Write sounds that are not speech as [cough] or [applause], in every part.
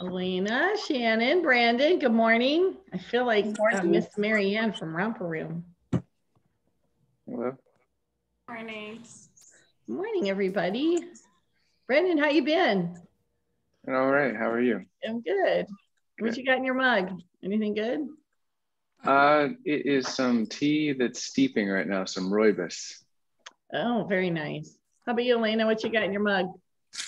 Elena, Shannon, Brandon, good morning. I feel like uh, Miss Marianne from Romper Room. Hello. Morning. Good morning, everybody. Brandon, how you been? All right. How are you? I'm good. What you got in your mug? Anything good? Uh, it is some tea that's steeping right now, some rooibos. Oh, very nice. How about you, Elena? What you got in your mug?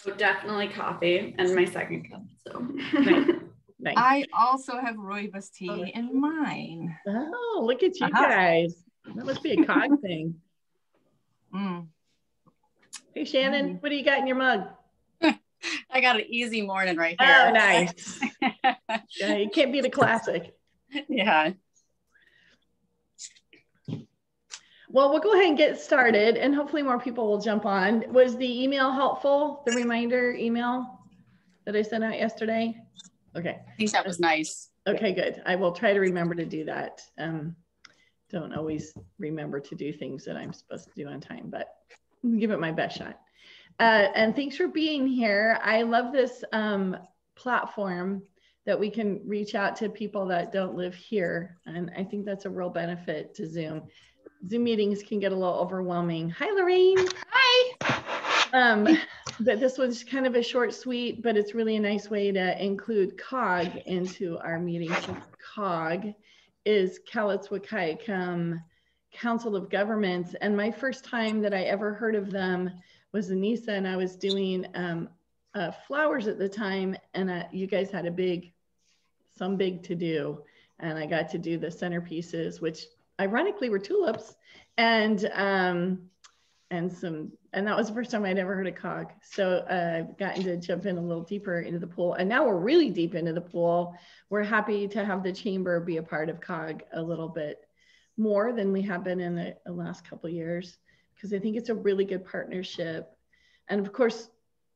Oh, definitely coffee and my second cup. So Nice. [laughs] Nice. I also have rooibos tea in mine. Oh, look at you Uh-huh. guys. That must be a cog [laughs] thing. Mm. Hey, Shannon, what do you got in your mug? [laughs] I got an easy morning right here. Oh, nice. Yeah, you can't beat a classic. yeah. Well, we'll go ahead and get started and hopefully more people will jump on. Was the email helpful? The reminder email that I sent out yesterday? Okay. I think that was nice. Okay, good. I will try to remember to do that. Um, don't always remember to do things that I'm supposed to do on time, but give it my best shot. Uh, and thanks for being here. I love this um, platform that we can reach out to people that don't live here. And I think that's a real benefit to Zoom. Zoom meetings can get a little overwhelming. Hi, Lorraine. Hi. Um, [laughs] but this was kind of a short, sweet, but it's really a nice way to include COG into our meeting. So COG is Cowlitz-Wahkiakum Council of Governments. And my first time that I ever heard of them was Anissa, and I was doing um, uh, flowers at the time, and uh, you guys had a big, some big to do. And I got to do the centerpieces, which ironically were tulips, and um, and some, and that was the first time I'd ever heard of cog. So uh, I've gotten to jump in a little deeper into the pool, and now we're really deep into the pool. We're happy to have the chamber be a part of cog a little bit more than we have been in the, the last couple years, because I think it's a really good partnership. And of course,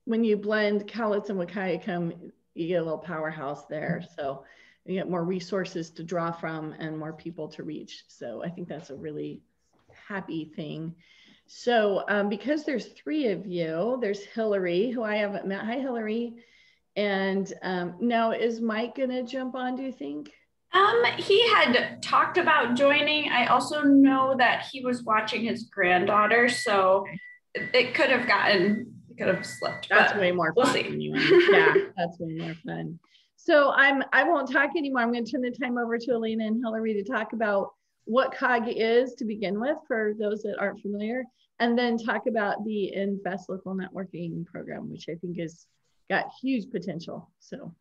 when you blend Cowlitz and Wahkiakum, you get a little powerhouse there. So you get more resources to draw from and more people to reach. So I think that's a really happy thing. So um, because there's three of you, there's Hillary, who I haven't met. Hi, Hillary. And um, now is Mike gonna jump on, do you think? um, he had talked about joining. I also know that he was watching his granddaughter, so it, it could have gotten, it could have slipped. That's way more we'll fun. see. you are. yeah, that's way more fun. [laughs] So I'm I won't talk anymore. I'm going to turn the time over to Elena and Hillary to talk about what COG is to begin with for those that aren't familiar, and then talk about the Invest Local Networking Program, which I think has got huge potential. So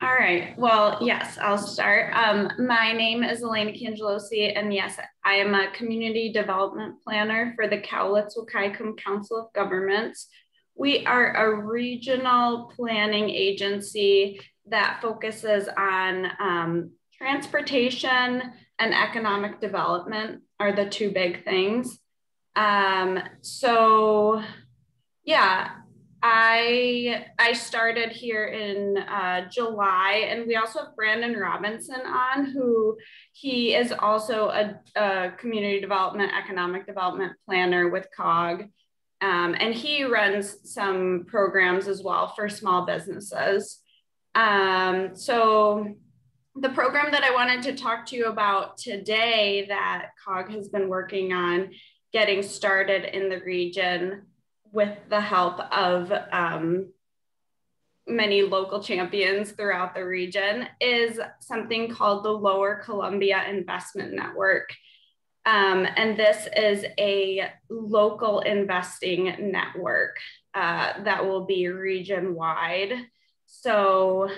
All right. Well, yes, I'll start. Um, my name is Elena Cangelosi, and yes, I am a community development planner for the Cowlitz Wahkiakum Council of Governments. We are a regional planning agency that focuses on um, transportation and economic development are the two big things. Um, so, yeah, I I started here in uh, July, and we also have Brandon Robinson on, who he is also a, a community development, economic development planner with COG, um, and he runs some programs as well for small businesses. Um, so the program that I wanted to talk to you about today that COG has been working on getting started in the region with the help of um, many local champions throughout the region is something called the Lower Columbia Investment Network. Um, and this is a local investing network uh, that will be region wide. So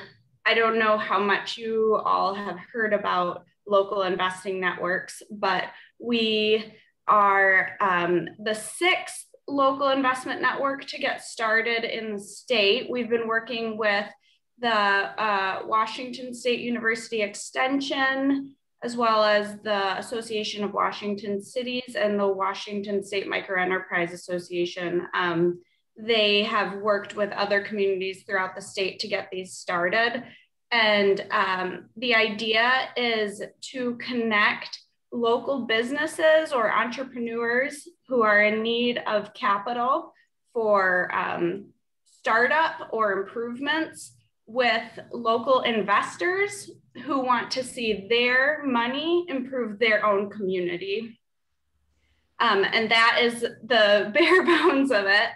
I don't know how much you all have heard about local investing networks, but we are um, the sixth local investment network to get started in the state. We've been working with the uh, Washington State University Extension, as well as the Association of Washington Cities and the Washington State Microenterprise Association. Um, they have worked with other communities throughout the state to get these started. And um, the idea is to connect local businesses or entrepreneurs who are in need of capital for um, startup or improvements with local investors who want to see their money improve their own community. Um, and that is the [laughs] bare bones of it.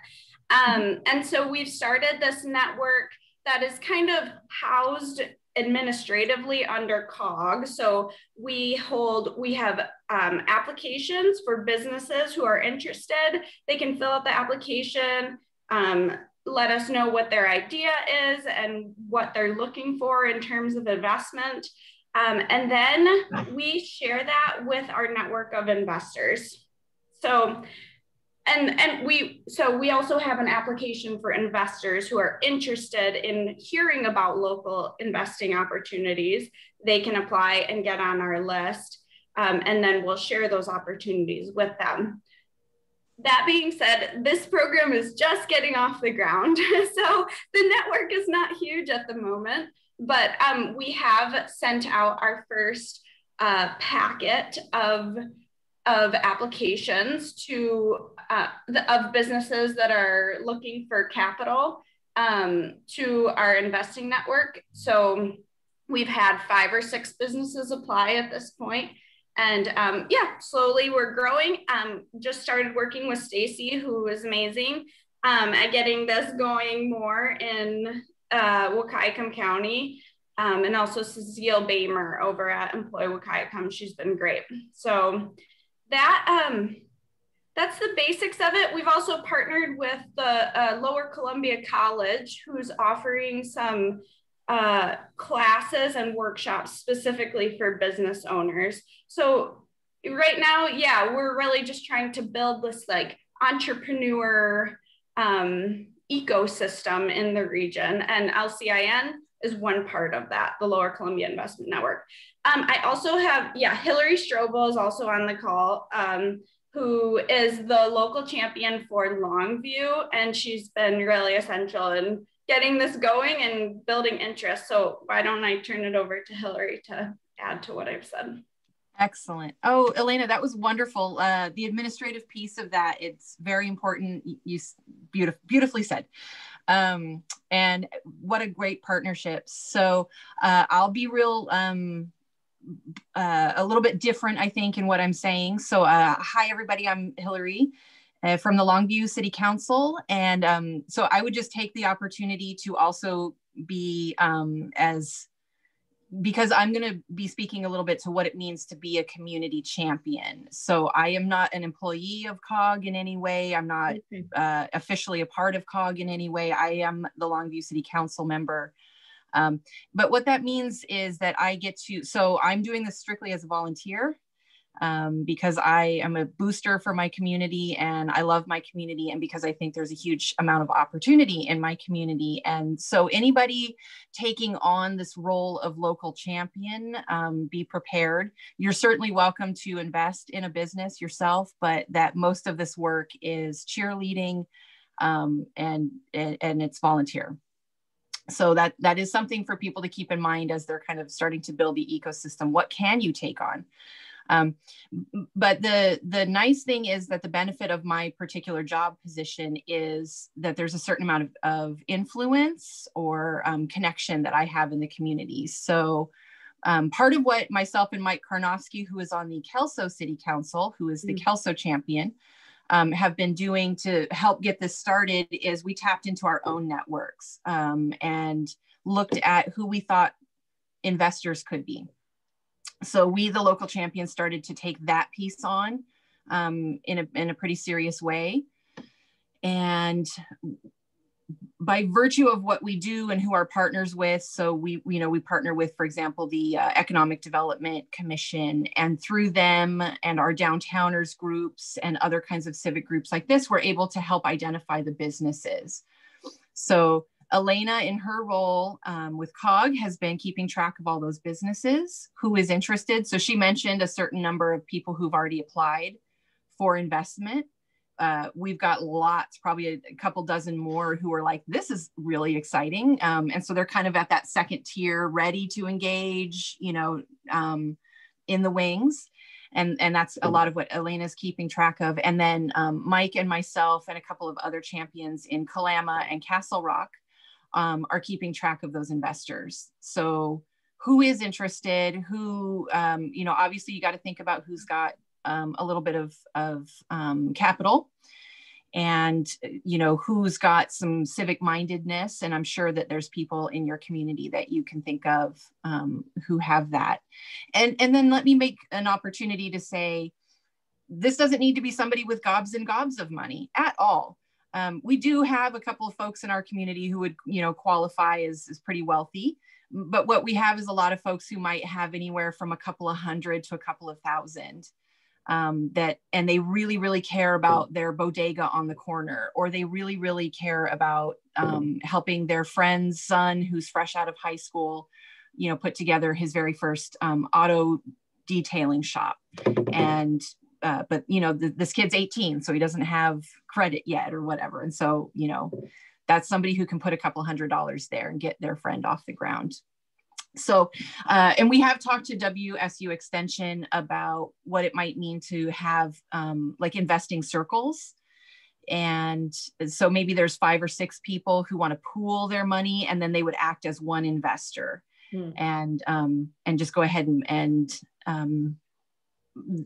Um, and so we've started this network that is kind of housed administratively under COG. So we hold, we have um, applications for businesses who are interested. They can fill out the application, um, let us know what their idea is and what they're looking for in terms of investment. Um, and then we share that with our network of investors. So and and we so we also have an application for investors who are interested in hearing about local investing opportunities they can apply and get on our list um, and then we'll share those opportunities with them that being said this program is just getting off the ground [laughs] so the network is not huge at the moment but um, we have sent out our first uh, packet of of applications to uh, the, of businesses that are looking for capital um, to our investing network. So we've had five or six businesses apply at this point. And um, yeah, slowly we're growing. Um, just started working with Stacy, who is amazing um, at getting this going more in uh, Wahkiakum County. Um, and also Cecile Bamer over at Employ Wahkiakum. She's been great. So that um, that's the basics of it. We've also partnered with the uh, Lower Columbia College, who's offering some uh, classes and workshops specifically for business owners. So right now, yeah, we're really just trying to build this like entrepreneur um, ecosystem in the region, and LCIN is one part of that, the Lower Columbia Investment Network. Um, I also have, yeah, Hillary Strobel is also on the call. Um, who is the local champion for Longview. And she's been really essential in getting this going and building interest. So why don't I turn it over to Hillary to add to what I've said? Excellent. Oh, Elena, that was wonderful. Uh, the administrative piece of that, it's very important. You beautiful, beautifully said. Um, and what a great partnership. So uh, I'll be real um, uh, a little bit different, I think, in what I'm saying. So, uh, hi, everybody. I'm Hillary uh, from the Longview City Council. And um, so I would just take the opportunity to also be um, as, because I'm going to be speaking a little bit to what it means to be a community champion. So I am not an employee of COG in any way. I'm not uh, officially a part of COG in any way. I am the Longview City Council member. Um, but what that means is that I get to, so I'm doing this strictly as a volunteer um, because I am a booster for my community and I love my community and because I think there's a huge amount of opportunity in my community. And so anybody taking on this role of local champion, um, be prepared. You're certainly welcome to invest in a business yourself, but that most of this work is cheerleading um, and, and, and it's volunteer so that that is something for people to keep in mind as they're kind of starting to build the ecosystem what can you take on um, but the the nice thing is that the benefit of my particular job position is that there's a certain amount of, of influence or um, connection that i have in the community so um, part of what myself and mike karnofsky who is on the kelso city council who is the mm-hmm. kelso champion um, have been doing to help get this started is we tapped into our own networks um, and looked at who we thought investors could be. So we, the local champions, started to take that piece on um, in, a, in a pretty serious way. And by virtue of what we do and who our partners with so we you know we partner with for example the uh, economic development commission and through them and our downtowners groups and other kinds of civic groups like this we're able to help identify the businesses so elena in her role um, with cog has been keeping track of all those businesses who is interested so she mentioned a certain number of people who've already applied for investment uh, we've got lots, probably a, a, couple dozen more who are like, this is really exciting. Um, and so they're kind of at that second tier, ready to engage, you know, um, in the wings. and and that's a lot of what Elena's keeping track of. And then um, Mike and myself and a couple of other champions in Kalama and Castle Rock um, are keeping track of those investors. So who is interested? Who um, you know? Obviously, you got to think about who's got um, a little bit of of um, capital and you know who's got some civic mindedness and i'm sure that there's people in your community that you can think of um, who have that and and then let me make an opportunity to say this doesn't need to be somebody with gobs and gobs of money at all um, we do have a couple of folks in our community who would you know qualify as, as pretty wealthy. But what we have is a lot of folks who might have anywhere from a couple of hundred to a couple of thousand um, that and they really really care about their bodega on the corner or they really really care about um, helping their friend's son who's fresh out of high school you know put together his very first um, auto detailing shop. And uh, but you know th- this kid's 18 so he doesn't have credit yet or whatever and so you know that's somebody who can put a couple hundred dollars there and get their friend off the ground so, uh, and we have talked to WSU Extension about what it might mean to have um, like investing circles. And so maybe there's five or six people who want to pool their money and then they would act as one investor hmm. and, um, and just go ahead and, and um,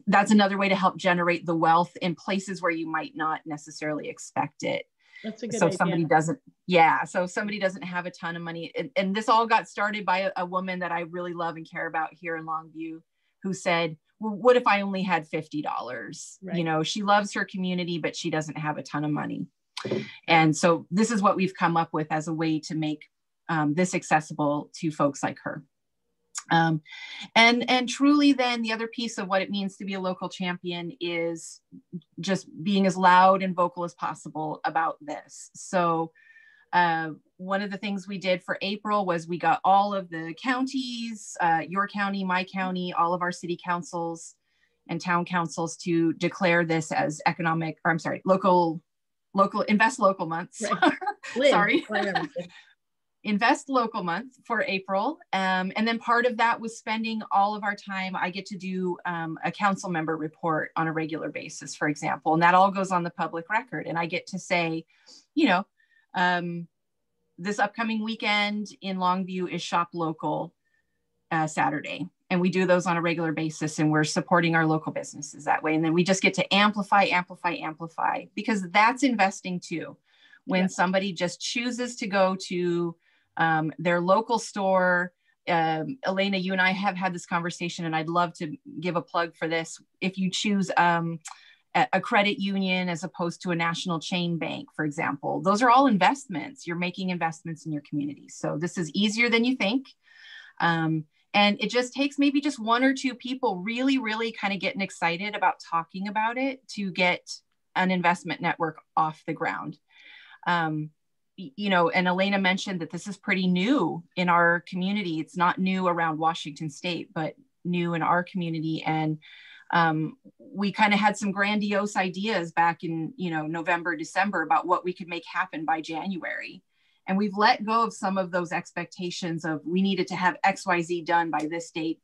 that's another way to help generate the wealth in places where you might not necessarily expect it. That's a good so idea. somebody doesn't, yeah. So somebody doesn't have a ton of money. And, and this all got started by a, a, woman that I really love and care about here in Longview who said, well, what if I only had $50? Right. You know, she loves her community, but she doesn't have a ton of money. And so this is what we've come up with as a way to make um, this accessible to folks like her. Um, and and truly then the other piece of what it means to be a local champion is just being as loud and vocal as possible about this. So uh, one of the things we did for april was we got all of the counties uh, your county my county all of our city councils and town councils to declare this as economic or i'm sorry local local invest local months. Right. [laughs] sorry [laughs] invest local month for April. Um, and then part of that was spending all of our time. I get to do um, a council member report on a regular basis, for example, and that all goes on the public record. And I get to say, you know, um, this upcoming weekend in Longview is Shop Local uh, Saturday. And we do those on a regular basis, and we're supporting our local businesses that way. And then we just get to amplify, amplify, amplify, because that's investing too. When yeah. somebody just chooses to go to um, their local store. Um, Elena, you and I have had this conversation, and I'd love to give a plug for this. If you choose um, a credit union as opposed to a national chain bank, for example, those are all investments. You're making investments in your community. So this is easier than you think. Um, and it just takes maybe just one or two people really, really kind of getting excited about talking about it to get an investment network off the ground. Um, you know, and Elena mentioned that this is pretty new in our community. It's not new around Washington State, but new in our community. And um, we kind of had some grandiose ideas back in, you know, November, December about what we could make happen by January. And we've let go of some of those expectations of we needed to have XYZ done by this date,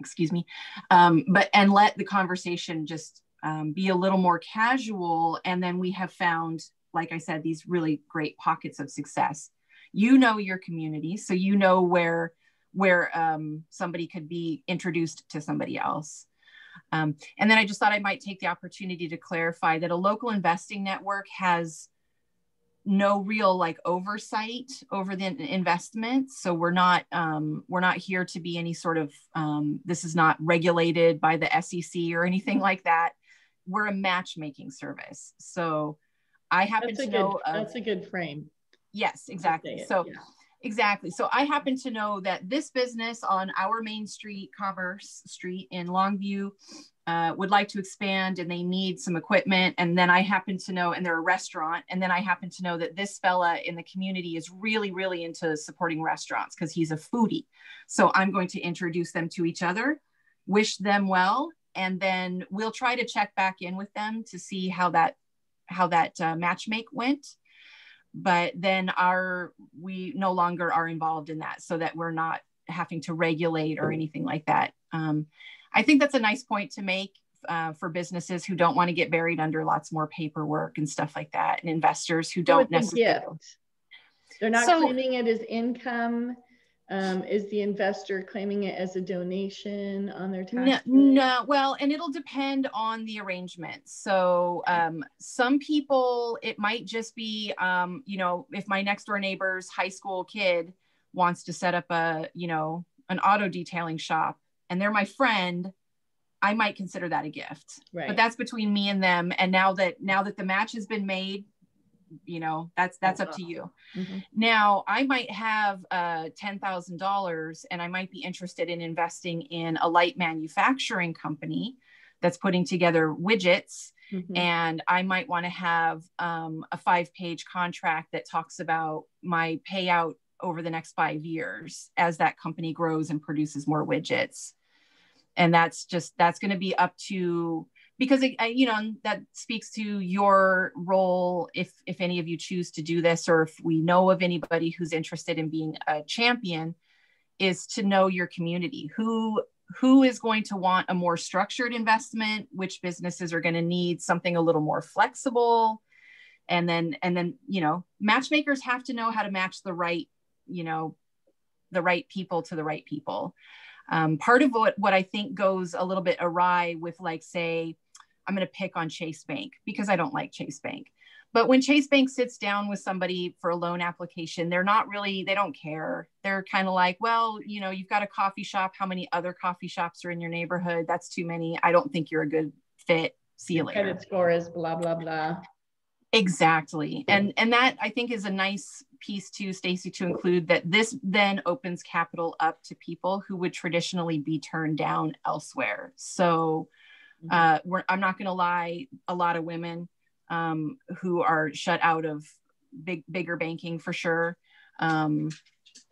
excuse me, um, but and let the conversation just um, be a little more casual. And then we have found like I said, these really great pockets of success. You know your community, so you know where where um, somebody could be introduced to somebody else. Um, and then I just thought I might take the opportunity to clarify that a local investing network has no real like oversight over the investments. So we're not um, we're not here to be any sort of um, this is not regulated by the SEC or anything like that. We're a matchmaking service. So I happen that's to good, know. that's a good frame. Yes, exactly. So, yeah. exactly. So I happen to know that this business on our main street, Commerce Street in Longview, uh, would like to expand and they need some equipment. And then I happen to know, and they're a restaurant. And then I happen to know that this fella in the community is really, really into supporting restaurants because he's a foodie. So I'm going to introduce them to each other, wish them well, and then we'll try to check back in with them to see how that how that uh, matchmake went but then our we no longer are involved in that so that we're not having to regulate or anything like that um, I think that's a nice point to make uh, for businesses who don't want to get buried under lots more paperwork and stuff like that, and investors who don't necessarily. They're not so, claiming it as income. Um, is the investor claiming it as a donation on their tax? No, no, well, and it'll depend on the arrangement. So um, some people, it might just be, um, you know, if my next door neighbor's high school kid wants to set up a, you know, an auto detailing shop and they're my friend, I might consider that a gift. Right. But that's between me and them. And now that now that the match has been made, you know, that's that's up to you. Mm-hmm. Now I might have uh ten thousand dollars and I might be interested in investing in a light manufacturing company that's putting together widgets. Mm-hmm. And I might want to have um, a five page contract that talks about my payout over the next five years as that company grows and produces more widgets and that's just that's going to be up to because it, you know that speaks to your role if if any of you choose to do this or if we know of anybody who's interested in being a champion is to know your community. Who who is going to want a more structured investment? Which businesses are going to need something a little more flexible? And then and then you know matchmakers have to know how to match the right you know the right people to the right people. Um, part of what, what I think goes a little bit awry with, like, say, I'm going to pick on Chase Bank because I don't like Chase Bank. But when Chase Bank sits down with somebody for a loan application, they're not really, they don't care. They're kind of like, well, you know, you've got a coffee shop. How many other coffee shops are in your neighborhood? That's too many. I don't think you're a good fit. See you later. Credit score is blah, blah, blah. Exactly. And and that I think is a nice piece too, Stacy, to include that this then opens capital up to people who would traditionally be turned down elsewhere. So. Uh, I'm not going to lie, a lot of women um, who are shut out of big bigger banking for sure. Um,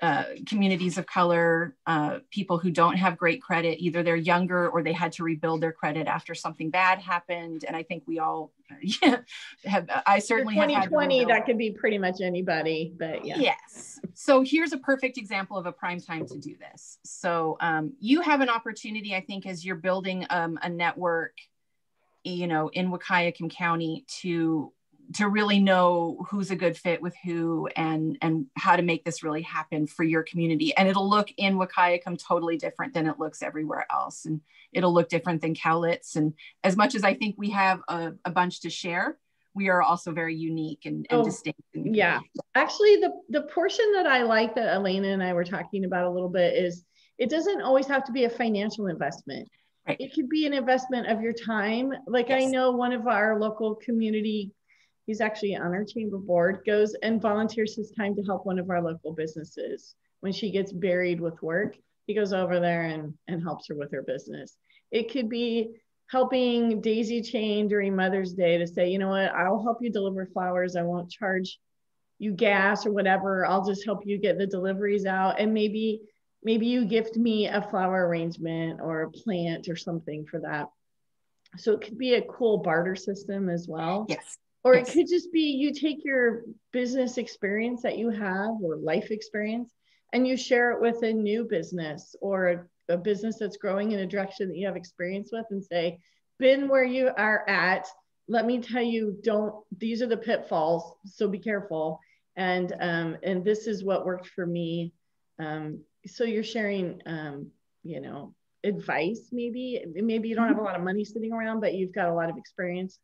uh, communities of color, uh, people who don't have great credit, either they're younger or they had to rebuild their credit after something bad happened. And I think we all [laughs] yeah, have, I certainly 2020, have that could be pretty much anybody, but yeah. Yes. So here's a perfect example of a prime time to do this. So um, you have an opportunity, I think, as you're building um, a network, you know, in Wahkiakum County to to really know who's a good fit with who and and how to make this really happen for your community and it'll look in Wahkiakum totally different than it looks everywhere else and it'll look different than Cowlitz and as much as I think we have a, a bunch to share we are also very unique and, and oh, distinct. Yeah. Actually, the, the portion that I like that Elena and I were talking about a little bit is it doesn't always have to be a financial investment. It could be an investment of your time. Like yes. I know one of our local community he's actually on our chamber board, goes and volunteers his time to help one of our local businesses. When she gets buried with work, he goes over there and, and helps her with her business. It could be helping Daisy Chain during Mother's Day to say, you know what, I'll help you deliver flowers. I won't charge you gas or whatever. I'll just help you get the deliveries out. And maybe, maybe you gift me a flower arrangement or a plant or something for that. So it could be a cool barter system as well. Yes. Or yes. it could just be you take your business experience that you have or life experience and you share it with a new business or a, a business that's growing in a direction that you have experience with and say, been where you are at. Let me tell you, don't, these are the pitfalls. So be careful. And, um, and this is what worked for me. Um, so you're sharing, um, you know, advice maybe, maybe you don't have a lot of money sitting around, but you've got a lot of experience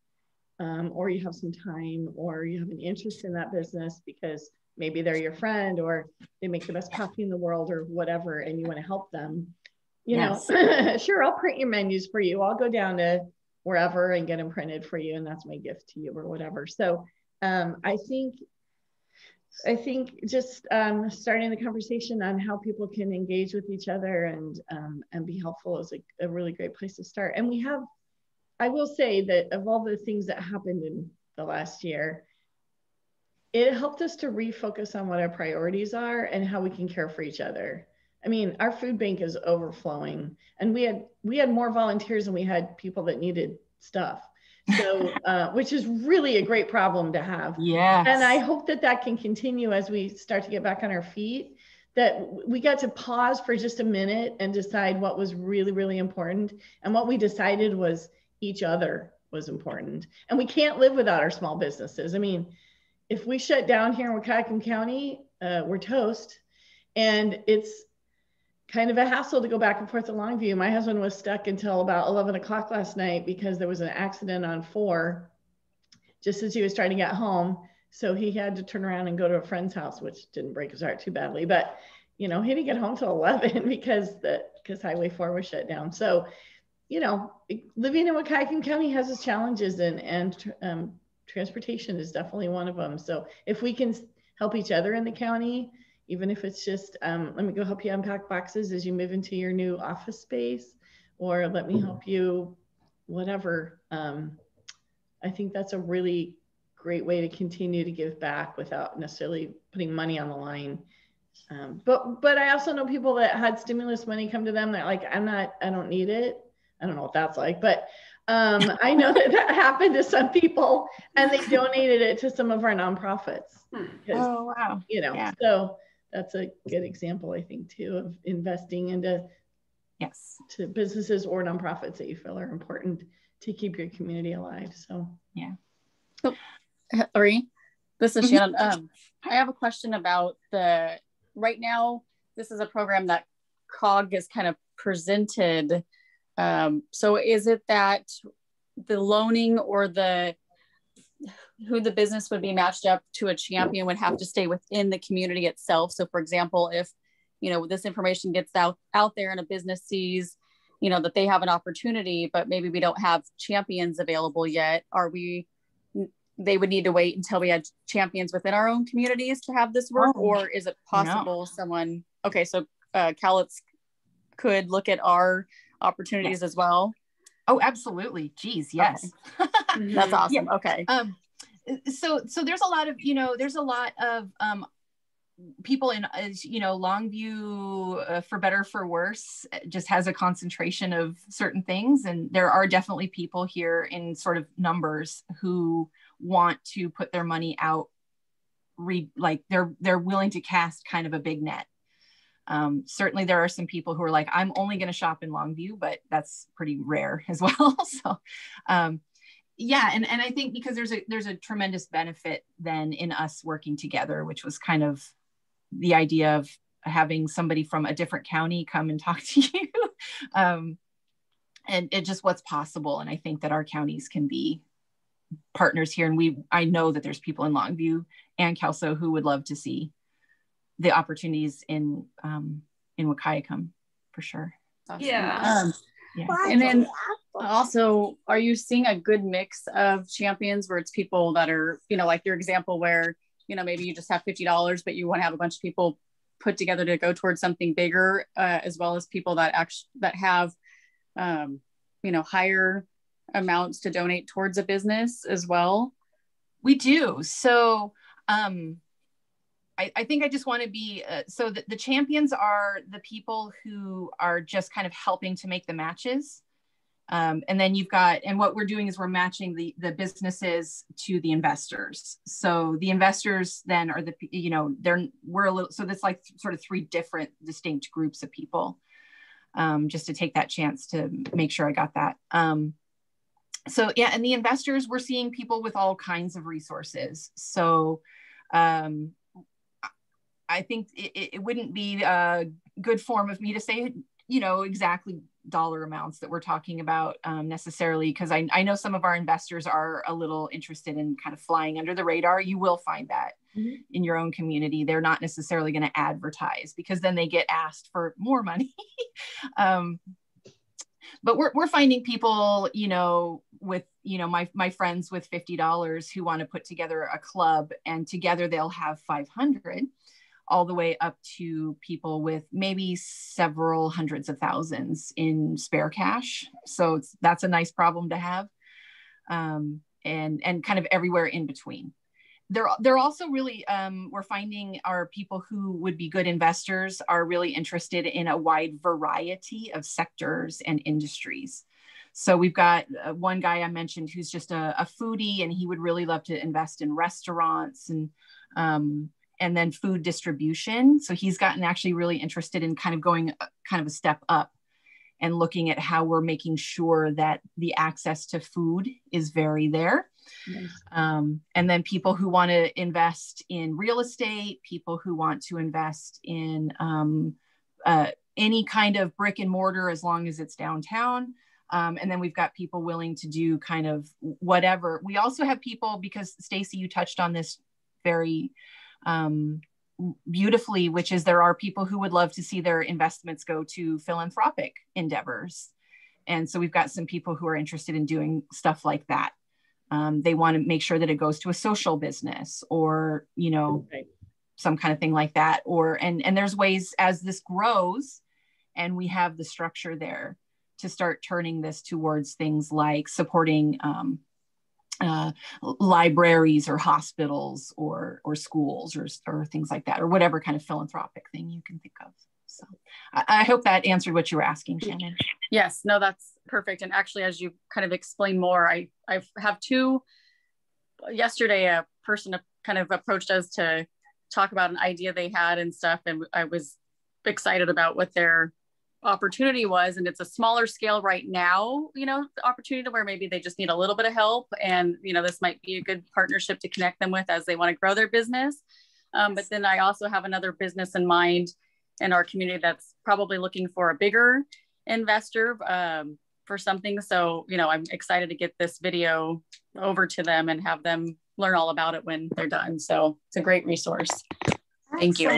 um, or you have some time or you have an interest in that business because maybe they're your friend or they make the best coffee in the world or whatever and you want to help them you yes. know [laughs] sure i'll print your menus for you. I'll go down to wherever and get them printed for you and that's my gift to you or whatever. So um, i think i think just um, starting the conversation on how people can engage with each other and um, and be helpful is a, a really great place to start. And we have I will say that of all the things that happened in the last year, it helped us to refocus on what our priorities are and how we can care for each other. I mean, our food bank is overflowing, and we had we had more volunteers than we had people that needed stuff. So, [laughs] uh, which is really a great problem to have. Yeah. And I hope that that can continue as we start to get back on our feet. that we got to pause for just a minute and decide what was really, really important. And what we decided was each other was important. And we can't live without our small businesses. I mean, if we shut down here in Wahkiakum County, uh, we're toast. And it's kind of a hassle to go back and forth to Longview. My husband was stuck until about 11 o'clock last night because there was an accident on four just as he was trying to get home. So he had to turn around and go to a friend's house, which didn't break his heart too badly. But you know, he didn't get home till [laughs] 11 because the because Highway 4 was shut down. So, you know, living in Wahkiakum County has its challenges, and and um, transportation is definitely one of them. So if we can help each other in the county, even if it's just um, let me go help you unpack boxes as you move into your new office space, or let me help you, whatever. Um, I think that's a really great way to continue to give back without necessarily putting money on the line. Um, but but I also know people that had stimulus money come to them that like I'm not I don't need it. I don't know what that's like, but um, I know that that happened to some people and they donated it to some of our nonprofits. [laughs] Hmm. Oh wow! You know, yeah. so that's a good example I think too of investing into yes to businesses or nonprofits that you feel are important to keep your community alive. So yeah. So, Lori, this is mm-hmm. Shannon. Um, I have a question about the right now. This is a program that COG is kind of presented. Um, so is it that the loaning or the who the business would be matched up to a champion would have to stay within the community itself. So for example, if you know this information gets out out there and a business sees you know that they have an opportunity but maybe we don't have champions available yet are we they would need to wait until we had champions within our own communities to have this work oh, or is it possible no. someone okay so uh Cowlitz could look at our opportunities as well. Oh absolutely. Geez yes. Okay. that's awesome. Yeah. okay. Um so so there's a lot of you know there's a lot of um people in you know longview uh, for better for worse just has a concentration of certain things. And there are definitely people here in sort of numbers who want to put their money out re like they're they're willing to cast kind of a big net um, certainly there are some people who are like i'm only going to shop in longview but that's pretty rare [laughs] as well [laughs] so um, yeah and, and i think because there's a there's a tremendous benefit then in us working together which was kind of the idea of having somebody from a different county come and [laughs] talk to you um, and it just what's possible and i think that our counties can be partners here and we i know that there's people in longview and kelso who would love to see the opportunities in um, in Wahkiakum for sure awesome. yeah. Um, yeah and then also are you seeing a good mix of champions where it's people that are you know like your example where you know maybe you just have $50 but you want to have a bunch of people put together to go towards something bigger uh, as well as people that actually that have um, you know higher amounts to donate towards a business as well we do so um, I, I, think I just want to be uh, so the, the champions are the people who are just kind of helping to make the matches. Um, and then you've got, and what we're doing is we're matching the, the businesses to the investors. So the investors then are the, you know, they're, we're a little, so that's like sort of three different distinct groups of people. Um, just to take that chance to make sure I got that. Um, so yeah, and the investors, we're seeing people with all kinds of resources. So um, I think it, it wouldn't be a good form of me to say, you know, exactly dollar amounts that we're talking about um, necessarily because I, I know some of our investors are a little interested in kind of flying under the radar. You will find that mm-hmm. in your own community. They're not necessarily going to advertise because then they get asked for more money. [laughs] Um, but we're, we're finding people you know with you know my, my friends with $50 who want to put together a club and together they'll have 500 all the way up to people with maybe several hundreds of thousands in spare cash. So that's a nice problem to have. Um, and, and kind of everywhere in between. They're, they're also really, um, we're finding our people who would be good investors are really interested in a wide variety of sectors and industries. So we've got uh, one guy I mentioned who's just a, a, foodie and he would really love to invest in restaurants and um, and then food distribution. So he's gotten actually really interested in kind of going uh, kind of a step up and looking at how we're making sure that the access to food is very there. Nice. Um, and then people who want to invest in real estate, people who want to invest in um, uh, any kind of brick and mortar as long as it's downtown. Um, and then we've got people willing to do kind of whatever. We also have people because Stacy, you touched on this very um, beautifully, which is there are people who would love to see their investments go to philanthropic endeavors. And so we've got some people who are interested in doing stuff like that. Um, they want to make sure that it goes to a social business or, you know, right. some kind of thing like that. Or, and, and there's ways as this grows and we have the structure there to start turning this towards things like supporting um, uh, libraries or hospitals or or schools or, or things like that or whatever kind of philanthropic thing you can think of. So I, I, hope that answered what you were asking shannon. yes no that's perfect. And actually as you kind of explain more i i have two yesterday a person kind of approached us to talk about an idea they had and stuff and i was excited about what their opportunity was and it's a smaller scale right now you know the opportunity where maybe they just need a little bit of help and you know this might be a good partnership to connect them with as they want to grow their business. Um, but then i also have another business in mind in our community that's probably looking for a bigger investor um, for something. So you know i'm excited to get this video over to them and have them learn all about it when they're done. So it's a great resource. Thank you.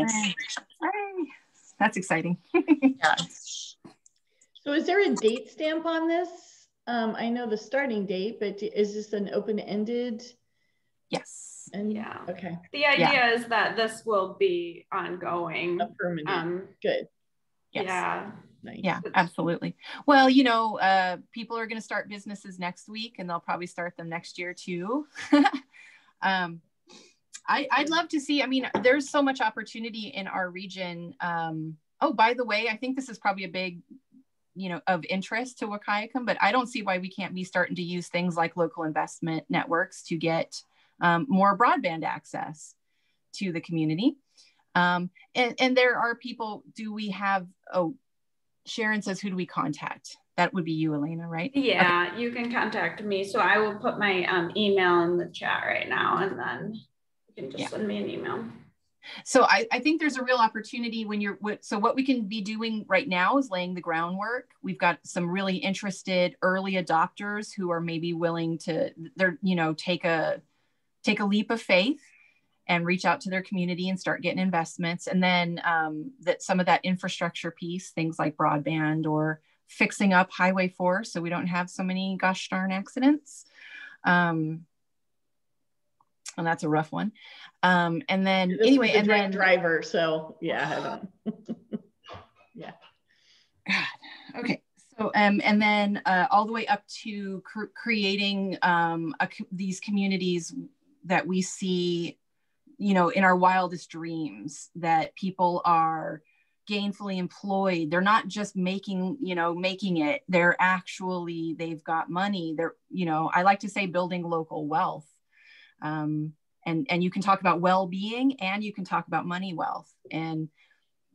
That's exciting. [laughs] yeah. So is there a date stamp on this? Um, I know the starting date, but is this an open-ended? Yes. And yeah. Okay. The idea yeah. is that this will be ongoing. A permanent. Um, Good. Yes. Yeah. Nice. Yeah, absolutely. Well, you know, uh, people are going to start businesses next week and they'll probably start them next year too. [laughs] um, I, I'd love to see. I mean, there's so much opportunity in our region. Um, oh, by the way, I think this is probably a big, you know, of interest to Wahkiakum, but I don't see why we can't be starting to use things like local investment networks to get um, more broadband access to the community. Um, and, and there are people, do we have, oh, Sharon says, who do we contact? That would be you, Elena, right? Yeah, okay. you can contact me. So I will put my um, email in the chat right now and then you can just yeah. send me an email. So I, I think there's a real opportunity when you're what, so what we can be doing right now is laying the groundwork. We've got some really interested early adopters who are maybe willing to they're you know take a take a leap of faith and reach out to their community and start getting investments. And then um, that some of that infrastructure piece, things like broadband or fixing up Highway 4 so we don't have so many gosh darn accidents. Um, and that's a rough one. Um, and then this anyway, and then driver. So yeah, [sighs] yeah. God. Okay. So um, and then uh, all the way up to cr creating um, a, these communities that we see, you know, in our wildest dreams that people are gainfully employed they're not just making you know making it they're actually they've got money they're you know i like to say building local wealth um, and and you can talk about well-being and you can talk about money wealth and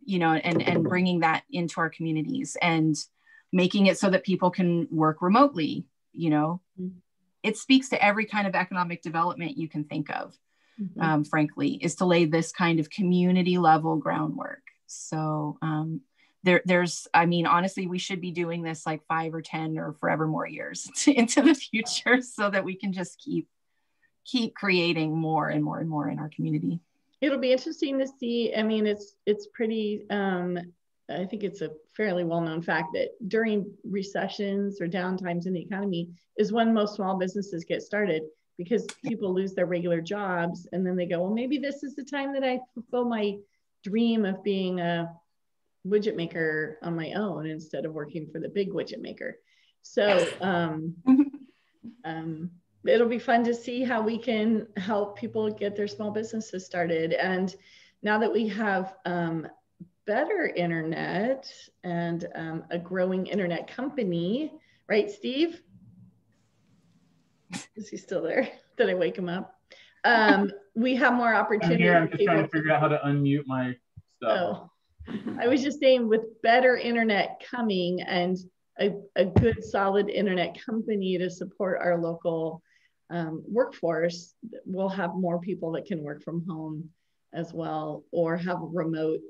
you know and and bringing that into our communities and making it so that people can work remotely you know mm-hmm. it speaks to every kind of economic development you can think of mm-hmm. um, frankly is to lay this kind of community level groundwork so um, there, there's i mean honestly we should be doing this like five or ten or forever more years [laughs] into the future so that we can just keep keep creating more and more and more in our community. It'll be interesting to see. I mean, it's it's pretty. Um, I think it's a fairly well-known fact that during recessions or downtimes in the economy is when most small businesses get started because people lose their regular jobs and then they go, well, maybe this is the time that I fulfill my dream of being a widget maker on my own instead of working for the big widget maker. So um, [laughs] um, it'll be fun to see how we can help people get their small businesses started. And now that we have um, better internet and um, a growing internet company, right, Steve? [laughs] Is he still there? [laughs] Did I wake him up? um, we have more I'm opportunity. here. I'm just trying to figure out how to unmute my stuff. Oh, I was just saying with better internet coming and a, a good solid internet company to support our local um, workforce, we'll have more people that can work from home as well or have a remote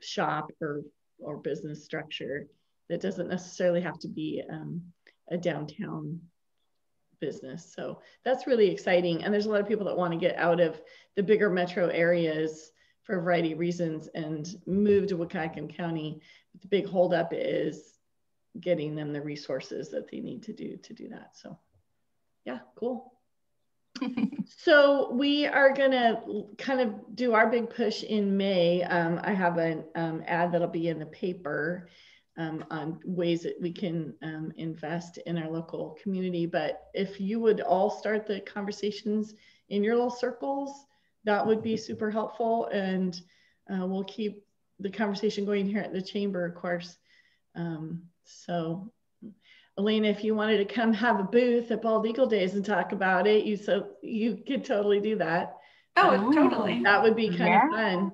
shop or, or business structure that doesn't necessarily have to be um, a downtown business. So that's really exciting. And there's a lot of people that want to get out of the bigger metro areas for a variety of reasons and move to Wahkiakum County. The big holdup is getting them the resources that they need to do to do that. So yeah, cool. So we are gonna kind of do our big push in May. Um, I have an um, ad that'll be in the paper um, on ways that we can um, invest in our local community. But if you would all start the conversations in your little circles, that would be super helpful. And uh, we'll keep the conversation going here at the chamber, of course. Um, so Elena, if you wanted to come have a booth at Bald Eagle Days and talk about it, you so you could totally do that. Oh, Ooh. totally. That would be kind of fun.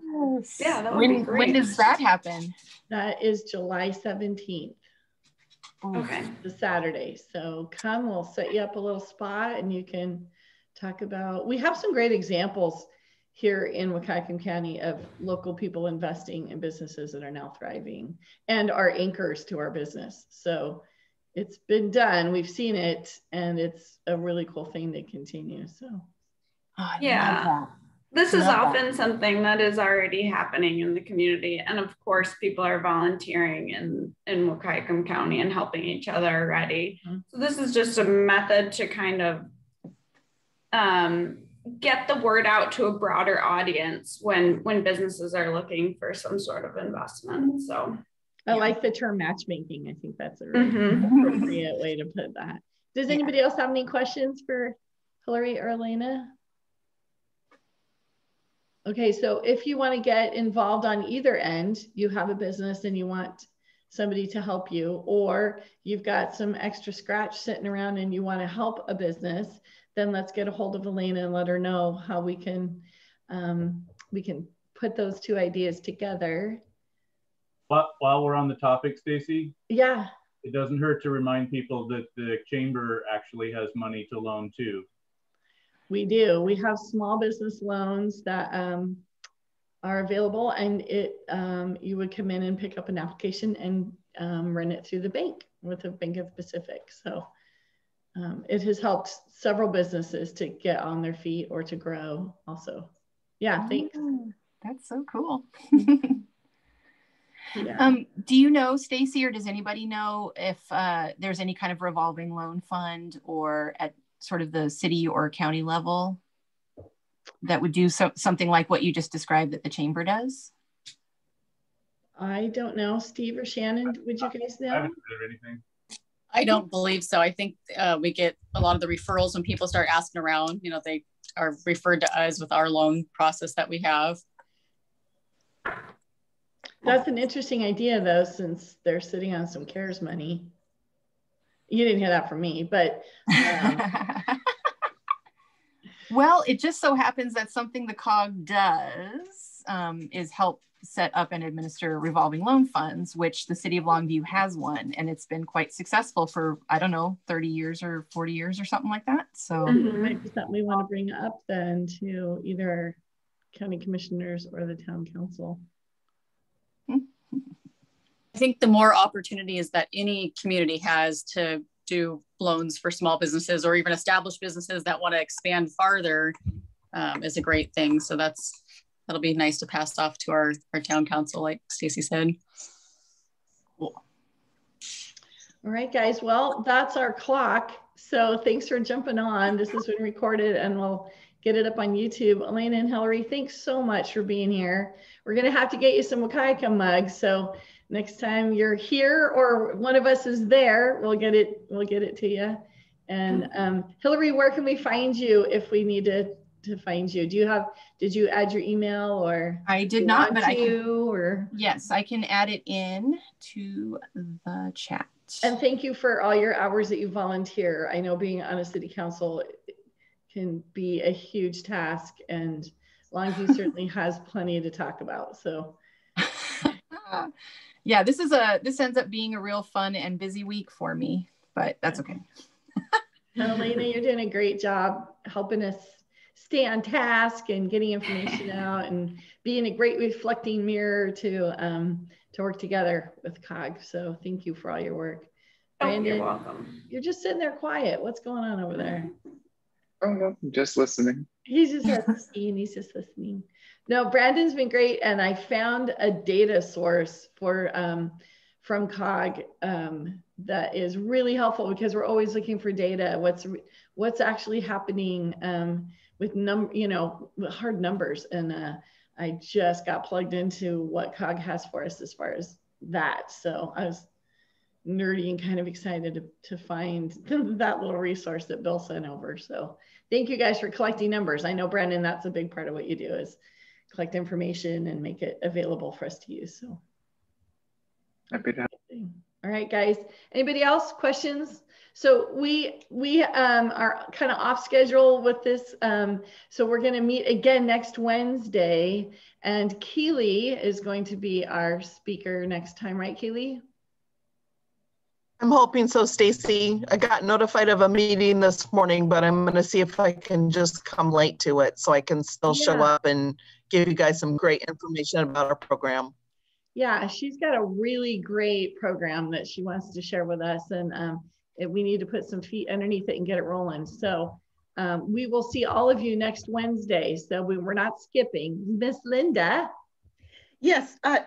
Yeah, that would when, be When does that happen? That is July 17th, Okay. the Saturday. So come, we'll set you up a little spot and you can talk about. We have some great examples here in Wahkiakum County of local people investing in businesses that are now thriving and are anchors to our business. So it's been done, we've seen it, and it's a really cool thing to continue. So Oh, Yeah. This is Love that. often something that is already happening in the community. And of course, people are volunteering in, in Wahkiakum County and helping each other already. Mhm. So this is just a method to kind of um, get the word out to a broader audience when when businesses are looking for some sort of investment. So I Yeah. like the term matchmaking. I think that's a really mhm. appropriate way to put that. Does Yeah. anybody else have any questions for Hillary or Elena? Okay, so if you want to get involved on either end, you have a business and you want somebody to help you, or you've got some extra scratch sitting around and you want to help a business, then let's get a hold of Elena and let her know how we can um, we can put those two ideas together. But while we're on the topic, Stacy, Yeah, it doesn't hurt to remind people that the chamber actually has money to loan too. We do. We have small business loans that um, are available, and it um, you would come in and pick up an application and um, run it through the bank with the Bank of Pacific. So um, it has helped several businesses to get on their feet or to grow. Also, yeah. Thanks. Oh, That's so cool. [laughs] Yeah. um, do you know, Stacy, or does anybody know if uh, there's any kind of revolving loan fund or at sort of the city or county level that would do so, something like what you just described that the chamber does? I don't know, Steve or Shannon. Would you guys I know? haven't heard anything. I don't believe so. I think uh, we get a lot of the referrals when people start asking around. You know, they are referred to us with our loan process that we have. That's an interesting idea, though, since they're sitting on some CARES money. You didn't hear that from me, but um, [laughs] well, it just so happens that something the COG does um, is help set up and administer revolving loan funds, which the city of Longview has one, and it's been quite successful for I don't know, 30 years or 40 years or something like that. So Mhm. might be something we want to bring up then to either county commissioners or the town council. I think the more opportunities that any community has to do loans for small businesses or even established businesses that want to expand farther um, is a great thing. So that's that'll be nice to pass off to our, our town council, like Stacy said. All right, guys. Well, that's our clock. So thanks for jumping on. This has been recorded and we'll get it up on YouTube. Elena and Hillary, thanks so much for being here. We're going to have to get you some Wahkiakum mugs. So next time you're here or one of us is there, we'll get it, we'll get it to you. And um, Hillary, where can we find you if we need to, to find you? Do you have, did you add your email or? I did not, but I can, Or? yes, I can add it in to the chat. And thank you for all your hours that you volunteer. I know being on a city council can be a huge task and Longview [laughs] certainly has plenty to talk about. So [laughs] yeah, this is a this ends up being a real fun and busy week for me, but that's okay. [laughs] Elena, you're doing a great job helping us stay on task and getting information out and being a great reflecting mirror to um, to work together with COG. So thank you for all your work. Oh, Brandon, you're welcome. You're just sitting there quiet. What's going on over there? Oh no, I'm just listening. He's just listening. [laughs] He's just listening. No, Brandon's been great, and I found a data source for um, from COG um, that is really helpful because we're always looking for data. What's what's actually happening um, with num you know hard numbers, and uh, I just got plugged into what COG has for us as far as that. So I was nerdy and kind of excited to, to find [laughs] that little resource that Bill sent over. So thank you guys for collecting numbers. I know Brandon, that's a big part of what you do is collect information and make it available for us to use. So happy to help. All right, guys. Anybody else questions? So we we um, are kind of off schedule with this. Um, so we're going to meet again next Wednesday, and Keely is going to be our speaker next time, right, Keely? I'm hoping so, Stacy. I got notified of a meeting this morning, but I'm going to see if I can just come late to it so I can still yeah. show up and give you guys some great information about our program. Yeah, she's got a really great program that she wants to share with us, and um, we need to put some feet underneath it and get it rolling. So um, we will see all of you next Wednesday. So we, we're not skipping. Miss Linda. Yes, uh,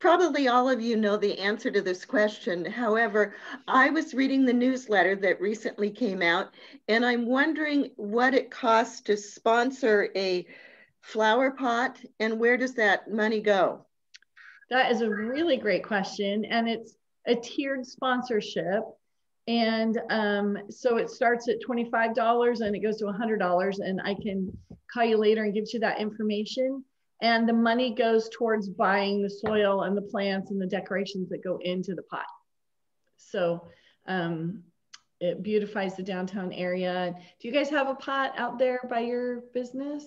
Probably all of you know the answer to this question. However, I was reading the newsletter that recently came out, and I'm wondering what it costs to sponsor a flower pot and where does that money go? That is a really great question. And it's a tiered sponsorship. And um, so it starts at $25 and it goes to $100. And I can call you later and give you that information and the money goes towards buying the soil and the plants and the decorations that go into the pot. So um, it beautifies the downtown area. Do you guys have a pot out there by your business?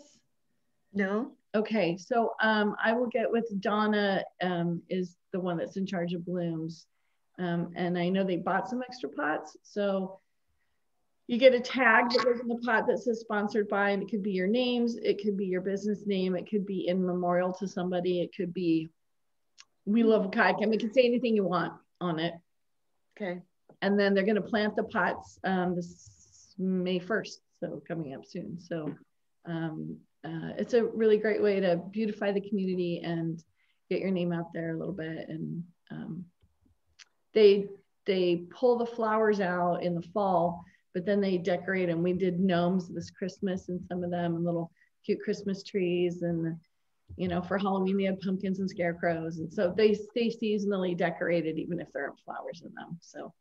No. Okay, so um, I will get with Donna, um, is the one that's in charge of blooms. Um, and I know they bought some extra pots. So you get a tag that goes in the pot that says sponsored by, and it could be your names, it could be your business name, it could be in memorial to somebody, it could be we love kayaking. It can say anything you want on it. Okay. And then they're going to plant the pots um, this May 1st, so coming up soon. So um, uh, it's a really great way to beautify the community and get your name out there a little bit. And um, they they pull the flowers out in the fall but then they decorate and we did gnomes this Christmas and some of them and little cute Christmas trees and you know for Halloween they had pumpkins and scarecrows and so they stay seasonally decorated even if there aren't flowers in them so.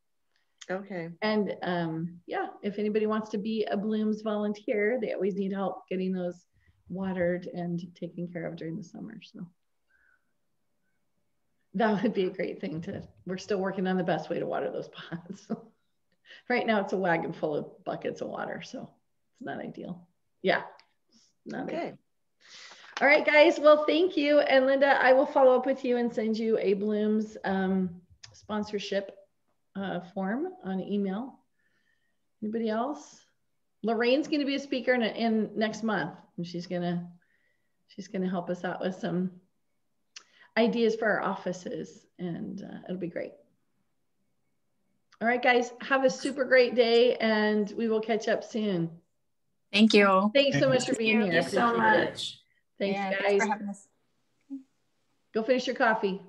Okay. And um yeah if anybody wants to be a blooms volunteer they always need help getting those watered and taken care of during the summer so that would be a great thing to we're still working on the best way to water those pots [laughs] Right now it's a wagon full of buckets of water, so it's not ideal. Yeah, not okay. Ideal. All right, guys. Well, thank you. And Linda, I will follow up with you and send you a Blooms um, sponsorship uh, form on email. Anybody else? Lorraine's going to be a speaker in, in next month, and she's going to she's going to help us out with some ideas for our offices, and uh, it'll be great. All right, guys, have a super great day and we will catch up soon. Thank you. Thanks so much for being Thank here. Thank you so much. Thanks, yeah, guys. Thanks Go finish your coffee.